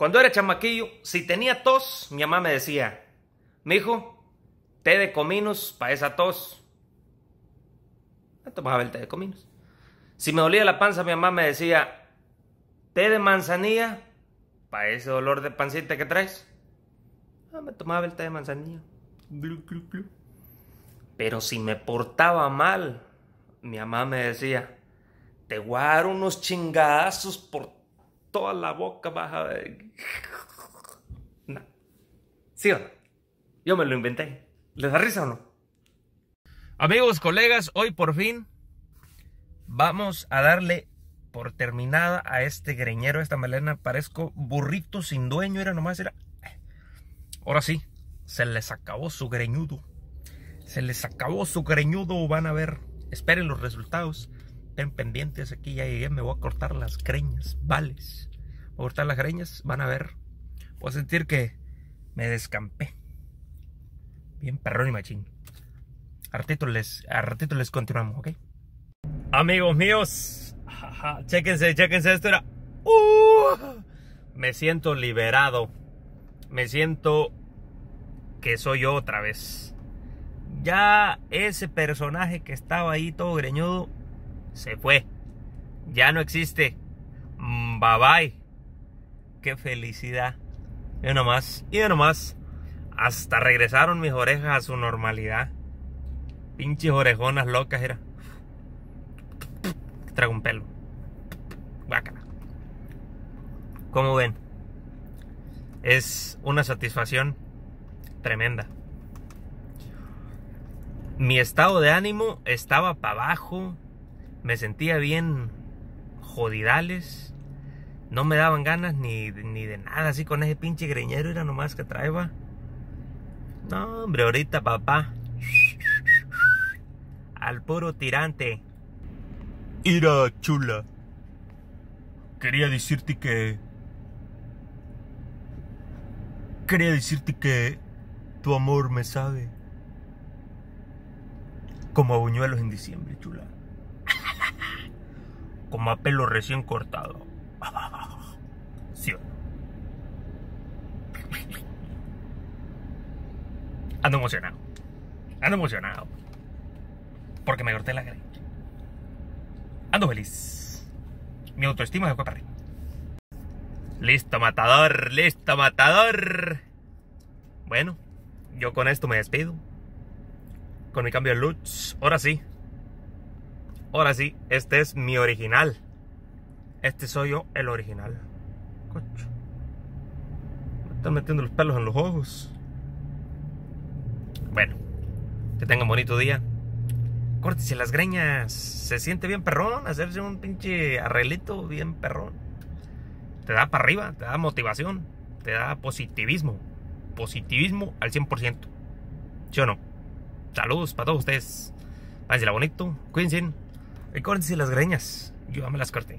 Cuando era chamaquillo, si tenía tos, mi mamá me decía, mi hijo, té de cominos para esa tos. Me tomaba el té de cominos. Si me dolía la panza, mi mamá me decía, té de manzanilla para ese dolor de pancita que traes. Ah, me tomaba el té de manzanilla. Pero si me portaba mal, mi mamá me decía, te guardo unos chingazos por toda la boca baja de... No. ¿Sí o no? Yo me lo inventé. ¿Les da risa o no? Amigos, colegas, hoy por fin vamos a darle por terminada a este greñero, a esta melena. Parezco burrito sin dueño, era nomás, era... Ahora sí, se les acabó su greñudo. Se les acabó su greñudo, van a ver. Esperen los resultados. Estén pendientes, aquí ya llegué, me voy a cortar las greñas, vales. Voy a cortar las greñas, van a ver. Voy a sentir que me descampé. Bien perrón y machín. A ratito les, a ratito les continuamos, ¿ok? Amigos míos, chéquense, chéquense, esto era... Uh, me siento liberado. Me siento que soy yo otra vez. Ya ese personaje que estaba ahí todo greñudo se fue. Ya no existe. Mm, bye bye. Qué felicidad. Y nomás, y nomás. Hasta regresaron mis orejas a su normalidad. Pinches orejonas locas era. Trago un pelo. Bácala. Como ven, es una satisfacción tremenda. Mi estado de ánimo estaba para abajo, me sentía bien jodidales, no me daban ganas ni, ni de nada, así con ese pinche greñero era nomás que traeba. No, hombre, ahorita papá, al puro tirante. Ira chula. Quería decirte que. Quería decirte que tu amor me sabe. Como a buñuelos en diciembre, chula. Como a pelo recién cortado. ¿Sí? Ando emocionado. Ando emocionado. Porque me corté la greña. Ando feliz. Mi autoestima se fue. Listo, matador. Listo, matador. Bueno, yo con esto me despido. Con mi cambio de looks. Ahora sí. Ahora sí, este es mi original. Este soy yo, el original. Cocho. Me están metiendo los pelos en los ojos. Bueno, que tengan bonito día. Córtese las greñas. Se siente bien perrón hacerse un pinche arreglito bien perrón. Te da para arriba, te da motivación, te da positivismo. Positivismo al 100%. ¿Sí o no? Saludos para todos ustedes. Váyanse bonito, cuídense. Y córtense las greñas. Yo me las corté.